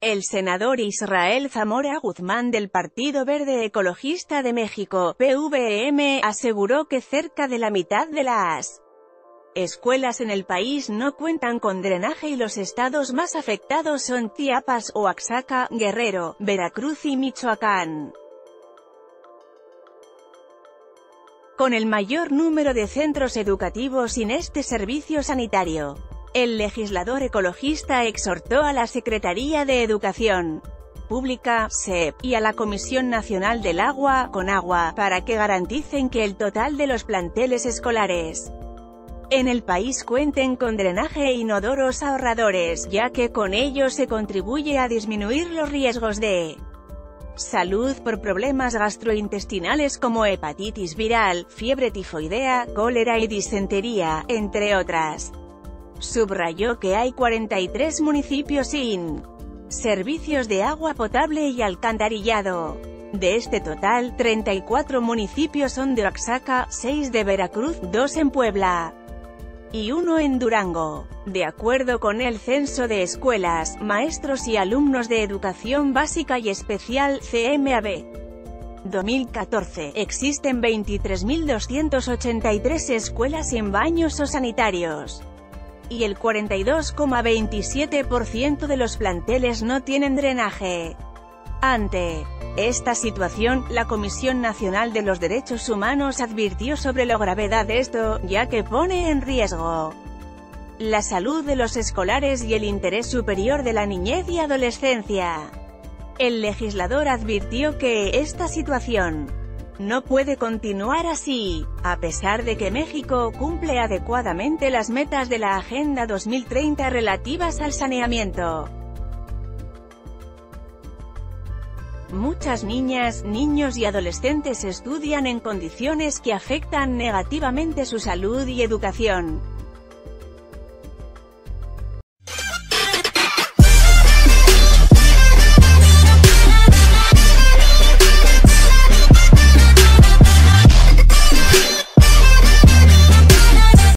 El senador Israel Zamora Guzmán del Partido Verde Ecologista de México, PVM, aseguró que cerca de la mitad de las escuelas en el país no cuentan con drenaje y los estados más afectados son Chiapas, Oaxaca, Guerrero, Veracruz y Michoacán. Con el mayor número de centros educativos sin este servicio sanitario. El legislador ecologista exhortó a la Secretaría de Educación Pública, SEP, y a la Comisión Nacional del Agua, CONAGUA, para que garanticen que el total de los planteles escolares en el país cuenten con drenaje e inodoros ahorradores, ya que con ello se contribuye a disminuir los riesgos de salud por problemas gastrointestinales como hepatitis viral, fiebre tifoidea, cólera y disentería, entre otras. Subrayó que hay 43 municipios sin servicios de agua potable y alcantarillado. De este total, 34 municipios son de Oaxaca, 6 de Veracruz, 2 en Puebla y 1 en Durango. De acuerdo con el Censo de Escuelas, Maestros y Alumnos de Educación Básica y Especial, CMAB, 2014, existen 23.283 escuelas sin baños o sanitarios y el 42,27% de los planteles no tienen drenaje. Ante esta situación, la Comisión Nacional de los Derechos Humanos advirtió sobre la gravedad de esto, ya que pone en riesgo la salud de los escolares y el interés superior de la niñez y adolescencia. El legislador advirtió que esta situación no puede continuar así, a pesar de que México cumple adecuadamente las metas de la Agenda 2030 relativas al saneamiento. Muchas niñas, niños y adolescentes estudian en condiciones que afectan negativamente su salud y educación.